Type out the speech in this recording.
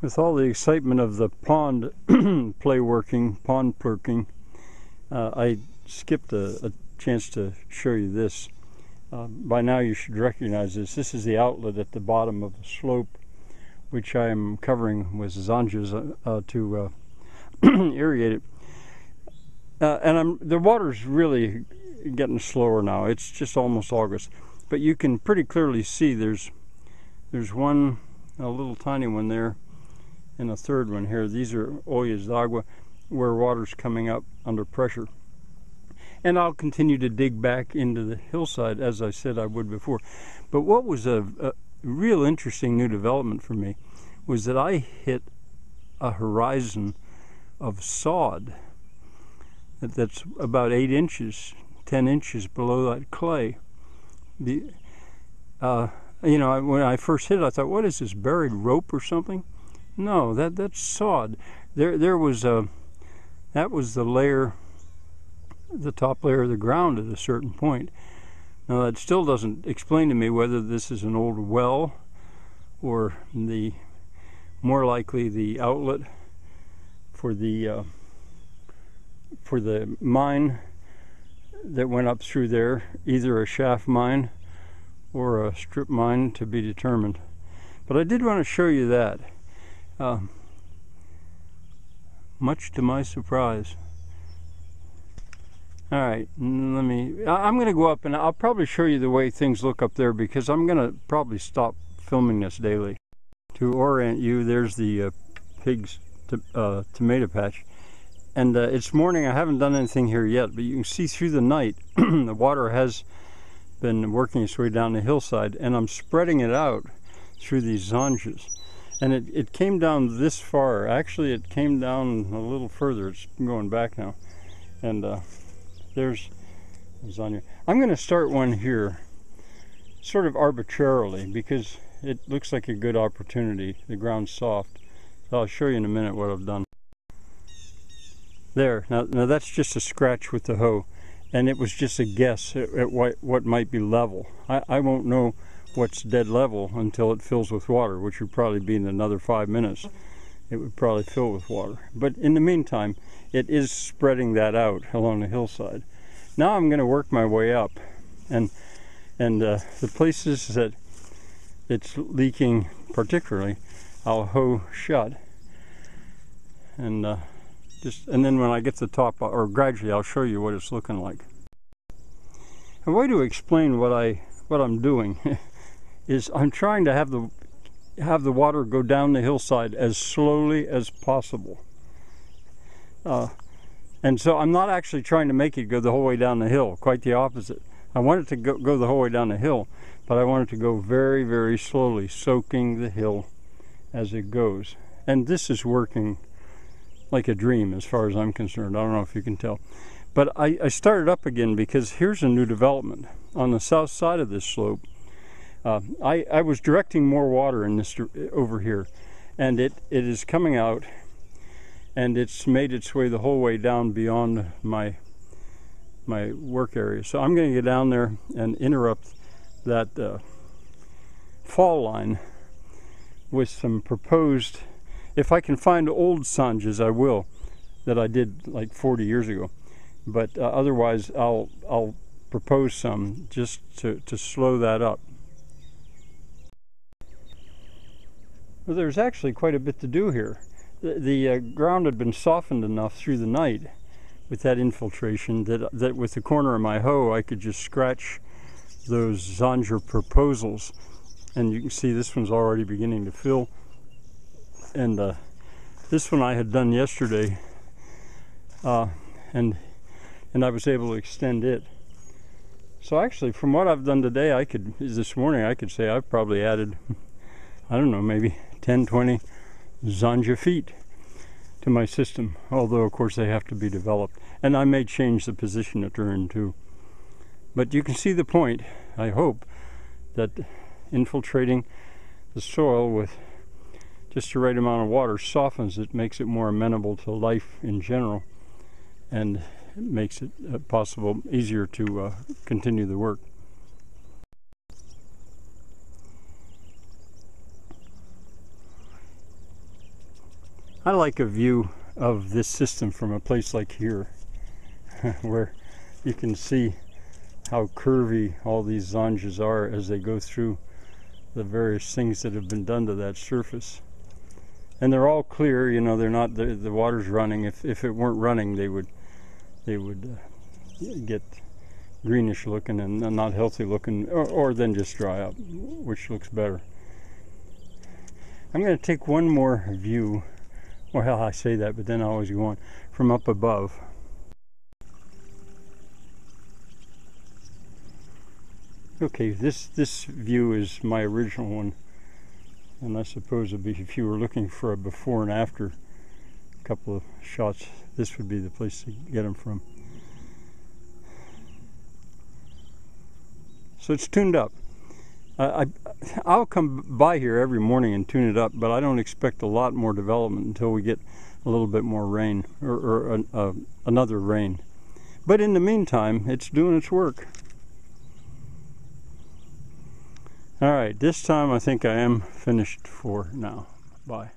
with all the excitement of the pond play working, pond perking, uh, I skipped a, a, chance to show you this. Uh, by now you should recognize this. This is the outlet at the bottom of the slope, which I am covering with zanjas uh, uh to uh, irrigate it. Uh, and I'm, the water's really getting slower now. It's just almost August, but you can pretty clearly see there's there's one, a little tiny one there, and a third one here. These are ollas d'agua where water's coming up under pressure. And I'll continue to dig back into the hillside as I said I would before. But what was a, a real interesting new development for me was that I hit a horizon of sod that's about eight inches, ten inches below that clay. The, uh, you know, when I first hit it, I thought, "What is this buried rope or something?" No, that that's sod. There there was a that was the layer the top layer of the ground at a certain point. Now that still doesn't explain to me whether this is an old well or the more likely the outlet for the uh, for the mine that went up through there, either a shaft mine or a strip mine to be determined. But I did want to show you that. Uh, much to my surprise. All right, let me. I'm going to go up and I'll probably show you the way things look up there because I'm going to probably stop filming this daily. To orient you, there's the uh, pig's uh, tomato patch. And uh, it's morning, I haven't done anything here yet, but you can see through the night the water has been working its way down the hillside and I'm spreading it out through these zanjas and it, it came down this far. Actually, it came down a little further. It's going back now. And uh, there's lasagna. I'm going to start one here, sort of arbitrarily, because it looks like a good opportunity. The ground's soft. So I'll show you in a minute what I've done. There, now, now that's just a scratch with the hoe. And it was just a guess at, at what, what might be level. I, I won't know what's dead level until it fills with water, which would probably be in another five minutes. It would probably fill with water. But in the meantime, it is spreading that out along the hillside. Now I'm going to work my way up, and and uh, the places that it's leaking particularly, I'll hoe shut, and uh, just and then when I get to the top, or gradually, I'll show you what it's looking like. A way to explain what I what I'm doing is I'm trying to have the have the water go down the hillside as slowly as possible. Uh, and so I'm not actually trying to make it go the whole way down the hill, quite the opposite. I want it to go, go the whole way down the hill, but I want it to go very, very slowly, soaking the hill as it goes. And this is working like a dream as far as I'm concerned. I don't know if you can tell. But I, I started up again because here's a new development. On the south side of this slope, uh, I, I was directing more water in this over here, and it, it is coming out, and it's made its way the whole way down beyond my my work area. So I'm going to get down there and interrupt that uh, fall line with some proposed. If I can find old zanjas, I will, that I did like 40 years ago. But uh, otherwise, I'll I'll propose some just to, to slow that up. Well, there's actually quite a bit to do here. The, the uh, ground had been softened enough through the night with that infiltration that, that with the corner of my hoe I could just scratch those Zanja proposals. And you can see this one's already beginning to fill. And uh, this one I had done yesterday. Uh, and and I was able to extend it. So actually, from what I've done today, I could this morning I could say I've probably added, I don't know, maybe 10, 20 Zanja feet to my system, although of course they have to be developed. And I may change the position of they're too. But you can see the point, I hope, that infiltrating the soil with just the right amount of water softens it, makes it more amenable to life in general, and makes it uh, possible, easier to uh, continue the work. I like a view of this system from a place like here, where you can see how curvy all these zanjas are as they go through the various things that have been done to that surface. And they're all clear, you know, they're not, the, the water's running. If, if it weren't running, they would, they would uh, get greenish looking and not healthy looking, or, or then just dry up, which looks better. I'm going to take one more view well, I say that, but then I always go on from up above. Okay, this this view is my original one, and I suppose be if you were looking for a before and after couple of shots, this would be the place to get them from. So it's tuned up. I, I'll come by here every morning and tune it up, but I don't expect a lot more development until we get a little bit more rain or, or uh, another rain. But in the meantime, it's doing its work. All right, this time I think I am finished for now. Bye.